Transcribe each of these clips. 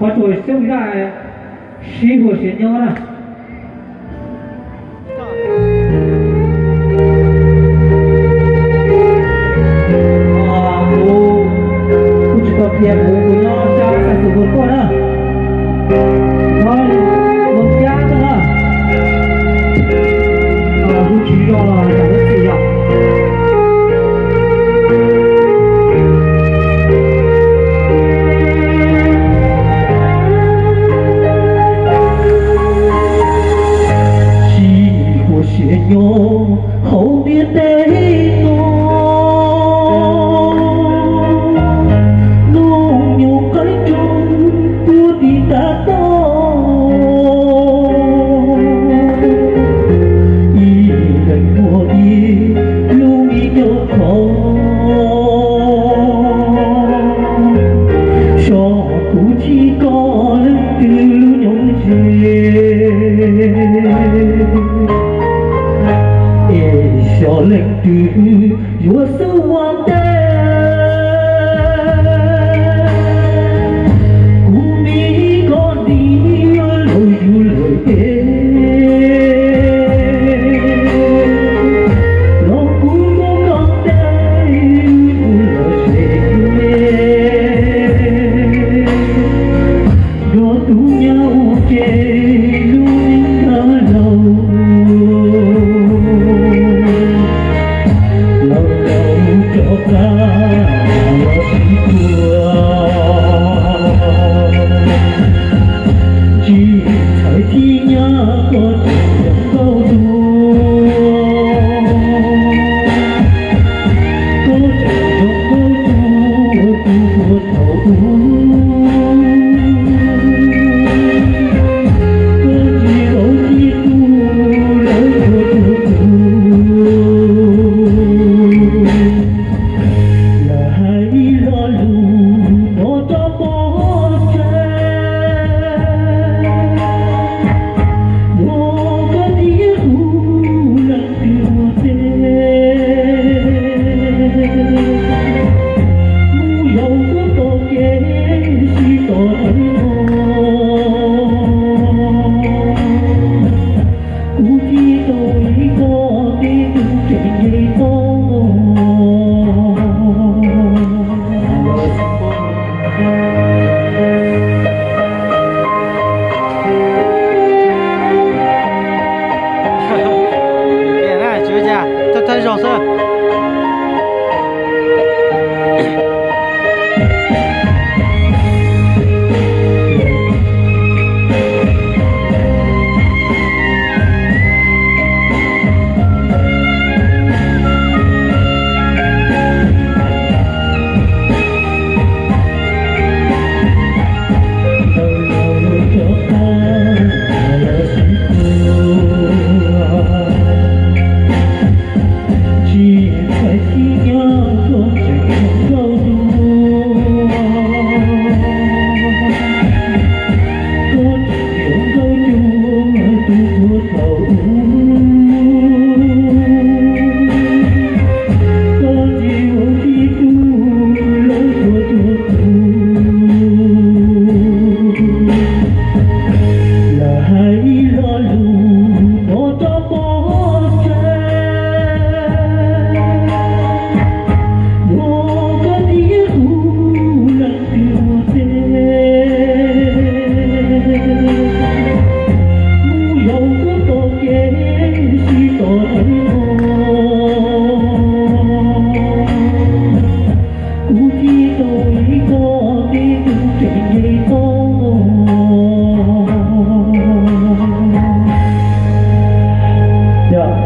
我作为消费者，谁给我写？小领地，我手望的。của cánh mưa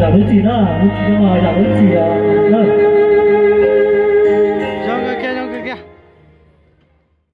养不起啦，好不起嘛养不起啊来